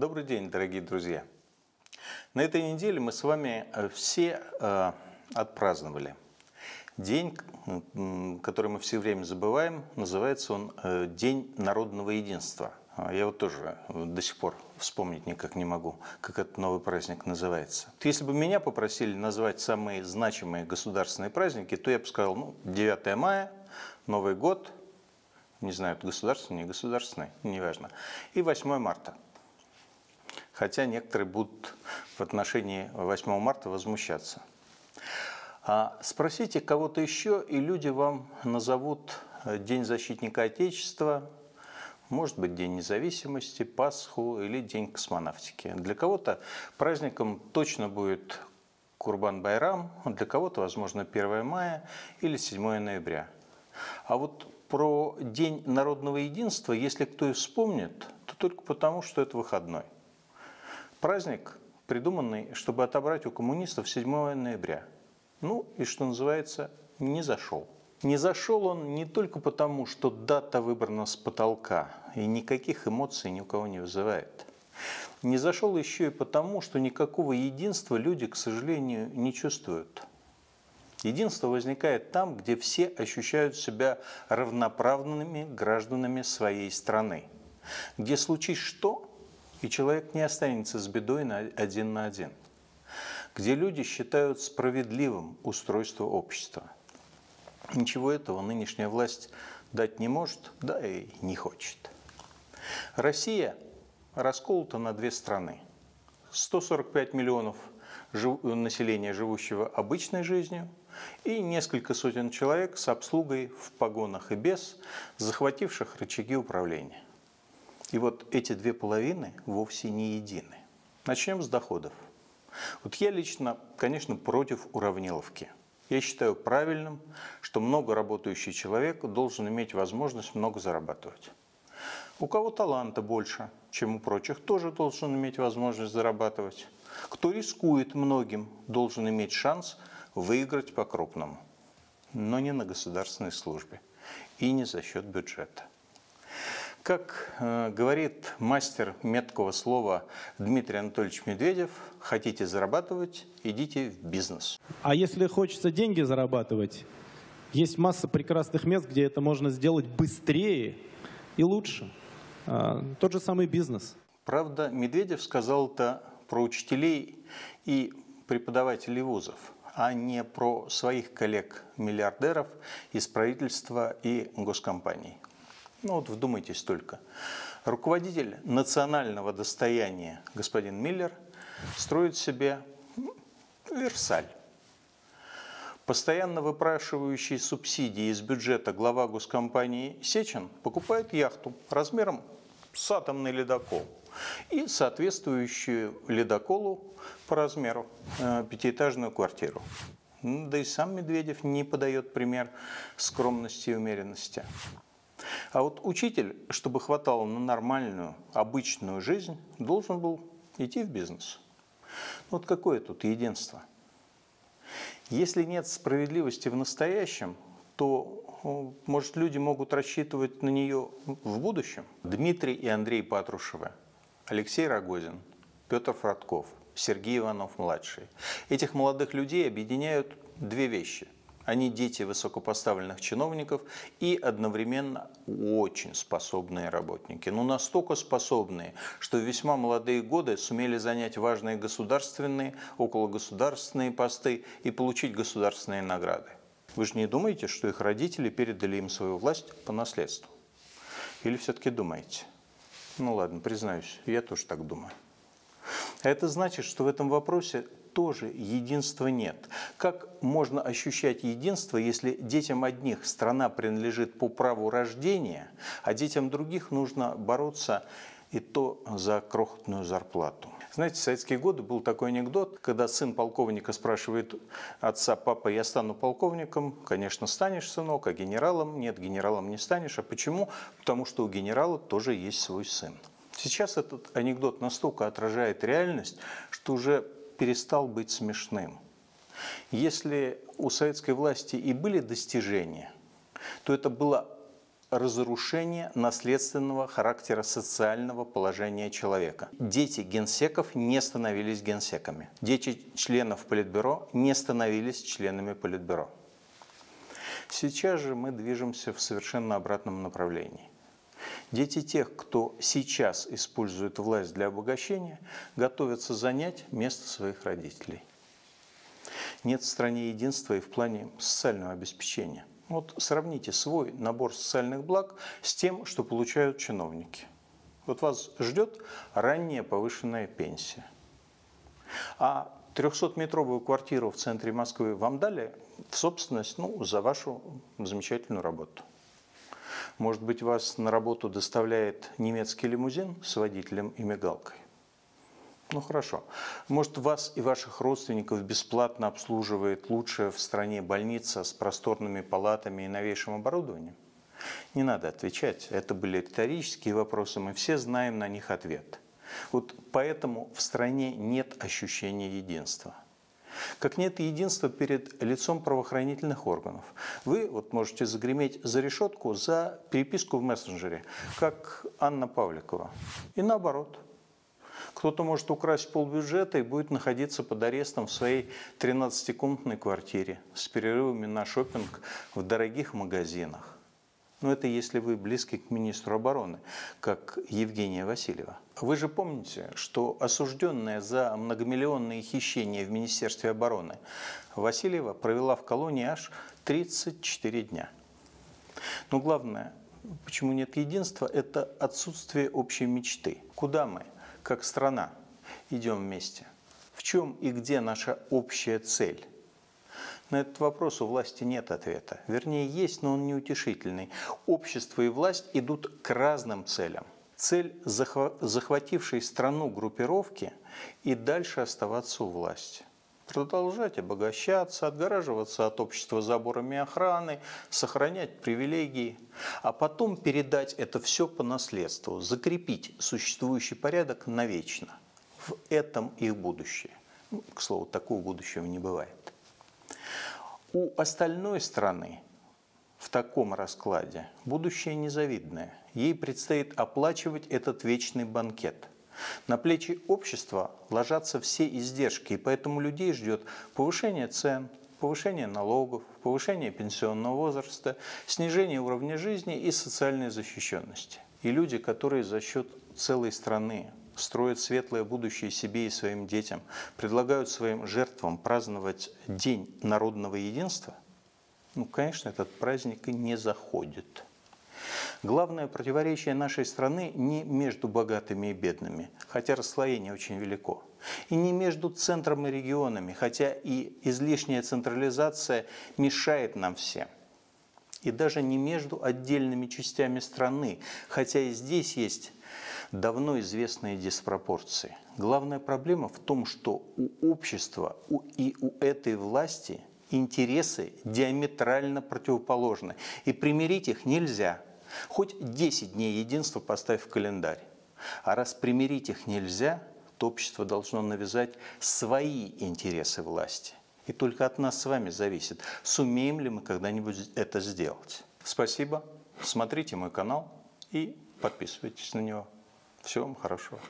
Добрый день, дорогие друзья. На этой неделе мы с вами э, все э, отпраздновали день, который мы все время забываем. Называется он э, День народного единства. А я вот тоже до сих пор вспомнить никак не могу, как этот новый праздник называется. Если бы меня попросили назвать самые значимые государственные праздники, то я бы сказал, ну, 9 мая, Новый год, не знаю, это государственный, не государственный, неважно, и 8 марта. Хотя некоторые будут в отношении 8 марта возмущаться. А спросите кого-то еще, и люди вам назовут День защитника Отечества, может быть, День независимости, Пасху или День космонавтики. Для кого-то праздником точно будет Курбан-Байрам, для кого-то, возможно, 1 мая или 7 ноября. А вот про День народного единства, если кто и вспомнит, то только потому, что это выходной. Праздник, придуманный, чтобы отобрать у коммунистов 7 ноября. Ну и, что называется, не зашел. Не зашел он не только потому, что дата выбрана с потолка и никаких эмоций ни у кого не вызывает. Не зашел еще и потому, что никакого единства люди, к сожалению, не чувствуют. Единство возникает там, где все ощущают себя равноправными гражданами своей страны. Где случись что, и человек не останется с бедой на один на один. Где люди считают справедливым устройство общества – Ничего этого нынешняя власть дать не может, да и не хочет. Россия расколота на две страны. 145 миллионов населения, живущего обычной жизнью, и несколько сотен человек с обслугой в погонах и без, захвативших рычаги управления. И вот эти две половины вовсе не едины. Начнем с доходов. Вот я лично, конечно, против уравниловки – я считаю правильным, что много работающий человек должен иметь возможность много зарабатывать. У кого таланта больше, чем у прочих, тоже должен иметь возможность зарабатывать. Кто рискует многим, должен иметь шанс выиграть по-крупному. Но не на государственной службе и не за счет бюджета. Как э, говорит мастер меткого слова Дмитрий Анатольевич Медведев, хотите зарабатывать, идите в бизнес. А если хочется деньги зарабатывать, есть масса прекрасных мест, где это можно сделать быстрее и лучше. А, тот же самый бизнес. Правда, Медведев сказал это про учителей и преподавателей вузов, а не про своих коллег-миллиардеров из правительства и госкомпаний. Ну вот вдумайтесь только. Руководитель национального достояния господин Миллер строит себе Версаль. Постоянно выпрашивающий субсидии из бюджета глава госкомпании Сечин покупает яхту размером с атомный ледокол и соответствующую ледоколу по размеру э, пятиэтажную квартиру. Да и сам Медведев не подает пример скромности и умеренности. А вот учитель, чтобы хватало на нормальную, обычную жизнь, должен был идти в бизнес. Вот какое тут единство? Если нет справедливости в настоящем, то, может, люди могут рассчитывать на нее в будущем. Дмитрий и Андрей Патрушевы, Алексей Рогозин, Петр Фродков, Сергей Иванов-младший. Этих молодых людей объединяют две вещи – они дети высокопоставленных чиновников и одновременно очень способные работники. Ну, настолько способные, что в весьма молодые годы сумели занять важные государственные, окологосударственные посты и получить государственные награды. Вы же не думаете, что их родители передали им свою власть по наследству? Или все-таки думаете? Ну ладно, признаюсь, я тоже так думаю. Это значит, что в этом вопросе тоже единства нет. Как можно ощущать единство, если детям одних страна принадлежит по праву рождения, а детям других нужно бороться и то за крохотную зарплату. Знаете, в советские годы был такой анекдот, когда сын полковника спрашивает отца, папа, я стану полковником? Конечно, станешь, сынок, а генералом? Нет, генералом не станешь. А почему? Потому что у генерала тоже есть свой сын. Сейчас этот анекдот настолько отражает реальность, что уже перестал быть смешным. Если у советской власти и были достижения, то это было разрушение наследственного характера социального положения человека. Дети генсеков не становились генсеками. Дети членов Политбюро не становились членами Политбюро. Сейчас же мы движемся в совершенно обратном направлении. Дети тех, кто сейчас использует власть для обогащения, готовятся занять место своих родителей. Нет в стране единства и в плане социального обеспечения. Вот сравните свой набор социальных благ с тем, что получают чиновники. Вот вас ждет ранняя повышенная пенсия. А 300-метровую квартиру в центре Москвы вам дали в собственность ну, за вашу замечательную работу. Может быть, вас на работу доставляет немецкий лимузин с водителем и мигалкой? Ну хорошо. Может, вас и ваших родственников бесплатно обслуживает лучшая в стране больница с просторными палатами и новейшим оборудованием? Не надо отвечать. Это были риторические вопросы, мы все знаем на них ответ. Вот поэтому в стране нет ощущения единства. Как нет единства перед лицом правоохранительных органов. Вы вот можете загреметь за решетку за переписку в мессенджере, как Анна Павликова. И наоборот – кто-то может украсть полбюджета и будет находиться под арестом в своей 13-комнатной квартире с перерывами на шопинг в дорогих магазинах. Но это если вы близки к министру обороны, как Евгения Васильева. Вы же помните, что осужденная за многомиллионные хищения в Министерстве обороны Васильева провела в колонии аж 34 дня. Но главное, почему нет единства, это отсутствие общей мечты. Куда мы? как страна идем вместе? В чем и где наша общая цель? На этот вопрос у власти нет ответа. Вернее, есть, но он неутешительный. Общество и власть идут к разным целям. Цель захватившей страну группировки и дальше оставаться у власти продолжать обогащаться, отгораживаться от общества заборами охраны, сохранять привилегии, а потом передать это все по наследству, закрепить существующий порядок навечно. В этом их будущее. Ну, к слову, такого будущего не бывает. У остальной страны в таком раскладе будущее незавидное. Ей предстоит оплачивать этот вечный банкет – на плечи общества ложатся все издержки, и поэтому людей ждет повышение цен, повышение налогов, повышение пенсионного возраста, снижение уровня жизни и социальной защищенности. И люди, которые за счет целой страны строят светлое будущее себе и своим детям, предлагают своим жертвам праздновать День народного единства, ну, конечно, этот праздник и не заходит. Главное противоречие нашей страны не между богатыми и бедными, хотя расслоение очень велико, и не между центром и регионами, хотя и излишняя централизация мешает нам всем. И даже не между отдельными частями страны, хотя и здесь есть давно известные диспропорции. Главная проблема в том, что у общества и у этой власти интересы диаметрально противоположны, и примирить их нельзя – Хоть 10 дней единства поставь в календарь. А раз примирить их нельзя, то общество должно навязать свои интересы власти. И только от нас с вами зависит, сумеем ли мы когда-нибудь это сделать. Спасибо. Смотрите мой канал и подписывайтесь на него. Всего вам хорошего.